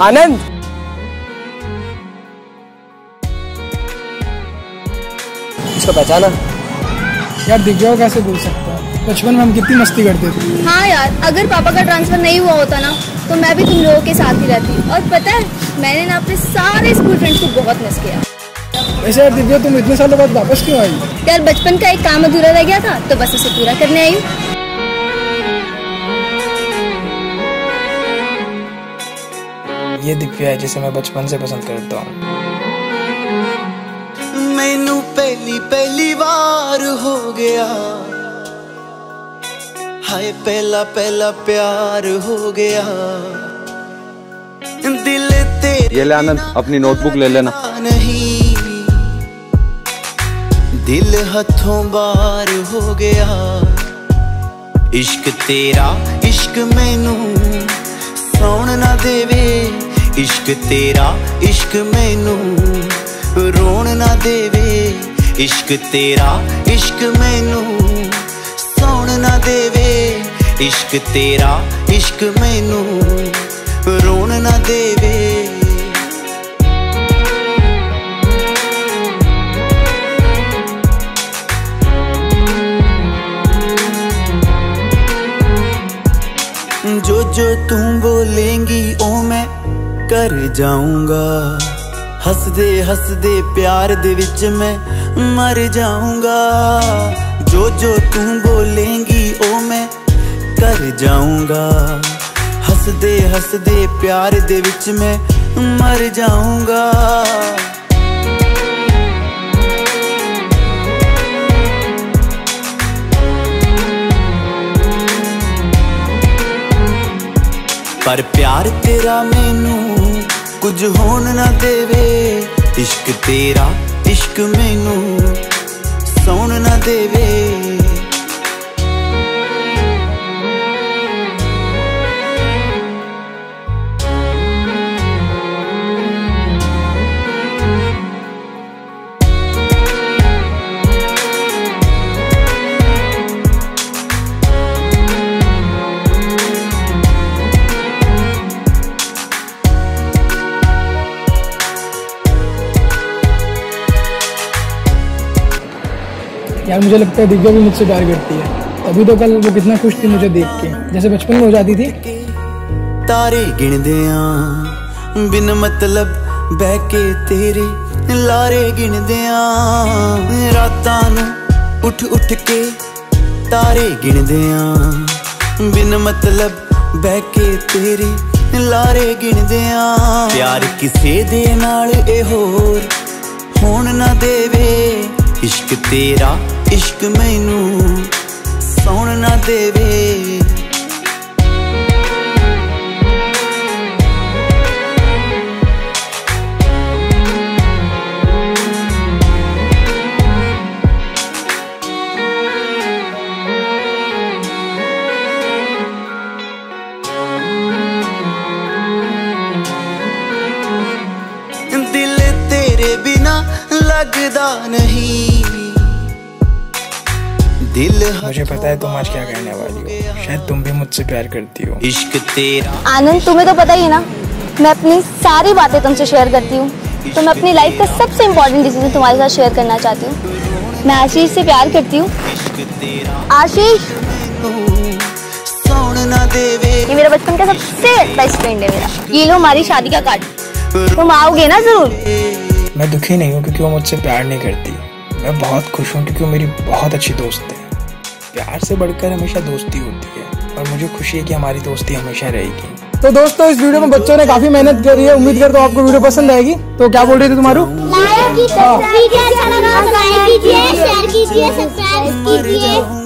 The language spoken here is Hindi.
आनंद। इसको पहचाना। यार दिव्या को कैसे भूल सकता है? बचपन में हम कितनी मस्ती करते थे। हाँ यार अगर पापा का ट्रांसफ़र नहीं हुआ होता ना तो मैं भी तुम लोगों के साथ ही रहती। और पता है मैंने ना अपने सारे स्कूल फ्रेंड्स को बहुत मिस किया। वैसे यार दिव्या तुम इतने सालों बाद वापस क्यों आई? यार बचपन का एक काम अधूरा रह गया था तो बस उसे पूरा करने आई। ये दिव्या है जिसे मैं बचपन से पसंद करता हूँ। मैनू पहली पहली बार हो गया। हाय पहला पहला प्यार हो गया। दिल तेरे ये ले आनंद अपनी नोटबुक ले लेना। नहीं। दिल हथों बार हो गया। इश्क तेरा इश्क मैनू सौन ना देवे। ਇਸ਼ਕ ਤੇਰਾ ਇਸ਼ਕ ਮੈਨੂੰ ਰੋਣ ਨਾ ਦੇਵੇ ਇਸ਼ਕ ਤੇਰਾ ਇਸ਼ਕ ਮੈਨੂੰ ਸੌਣ ਨਾ ਦੇਵੇ ਇਸ਼ਕ ਤੇਰਾ ਇਸ਼ਕ ਮੈਨੂੰ ਰੋਣ ਨਾ ਦੇਵੇ जो जो तुम बोलेंगी ओ मैं कर जाऊंगा ਹੱਸਦੇ ਹੱਸਦੇ ਪਿਆਰ ਦੇ ਵਿੱਚ ਮੈਂ ਮਰ ਜਾਊਂਗਾ ਜੋ ਜੋ ਤੂੰ ਬੋਲੇਂਗੀ ਉਹ ਮੈਂ ਕਰ ਜਾਊਂਗਾ ਹੱਸਦੇ ਹੱਸਦੇ ਪਿਆਰ ਦੇ ਵਿੱਚ ਮੈਂ ਮਰ ਜਾਊਂਗਾ ਪਰ ਪਿਆਰ ਤੇਰਾ ਮੈਨੂੰ ਕੁਝ ਹੋਣ ਨਾ ਦੇਵੇ। ਇਸ਼ਕ ਤੇਰਾ ਇਸ਼ਕ ਮੈਨੂੰ ਸੌਣ ਨਾ ਦੇਵੇ। यार मुझे लगता है दिव्या भी मुझसे प्यार करती है तभी तो कल वो कितना खुश थी मुझे देख के जैसे बचपन में हो जाती थी ਤਾਰੇ ਗਿਣਦੇ ਆਂ ਬਿਨ ਮਤਲਬ ਬਹਿ ਕੇ ਤੇਰੇ ਲਾਰੇ ਗਿਣਦੇ ਆਂ ਰਾਤਾਂ ਨੂੰ ਉੱਠ ਉੱਠ ਕੇ ਤਾਰੇ ਗਿਣਦੇ ਆਂ ਬਿਨ ਮਤਲਬ ਬਹਿ ਕੇ ਤੇਰੇ ਲਾਰੇ ਗਿਣਦੇ ਆਂ ਪਿਆਰ ਕਿਸੇ ਦੇ ਨਾਲ ਇਹ ਹੋਰ ਹੋਣ ਨਾ ਦੇਵੇ ਇਸ਼ਕ ਤੇਰਾ ਇਸ਼ਕ ਮੈਨੂੰ ਸੌਣ ਨਾ ਦੇਵੇ। ਦਿਲ ਤੇਰੇ ਬਿਨਾ ਲੱਗਦਾ ਨਹੀਂ। दिल मुझे पता है तुम आज क्या कहने वाली हो। शायद तुम भी मुझसे प्यार करती हो। इश्क तेरा। आनंद तुम्हें तो पता ही है ना मैं अपनी सारी बातें तुमसे शेयर करती हूँ। तो मैं अपनी लाइफ का सबसे इम्पोर्टेंट डिसीज़न तुम्हारे साथ शेयर करना चाहती हूँ। मैं आशीष से प्यार करती हूँ। आशीष! सौण ना देवे। ये मेरा बचपन का सबसे बेस्ट फ्रेंड है मेरा। ये लो हमारी शादी का कार्ड तुम आओगे ना ज़रूर। मैं दुखी नहीं हूँ क्योंकि वो मुझसे प्यार नहीं करती। मैं बहुत खुश हूँ क्योंकि वो मेरी बहुत अच्छी दोस्त है। प्यार से बढ़कर हमेशा दोस्ती होती है और मुझे खुशी है कि हमारी दोस्ती हमेशा रहेगी। तो दोस्तों इस वीडियो में बच्चों ने काफ़ी मेहनत करी है। उम्मीद करता हूँ आपको वीडियो पसंद आएगी। तो क्या बोल रही थी तुम्हारू? लाइक कीजिए वीडियो अच्छा लगा तो लाइक कीजिए शेयर कीजिए सब्सक्राइब कीजिए।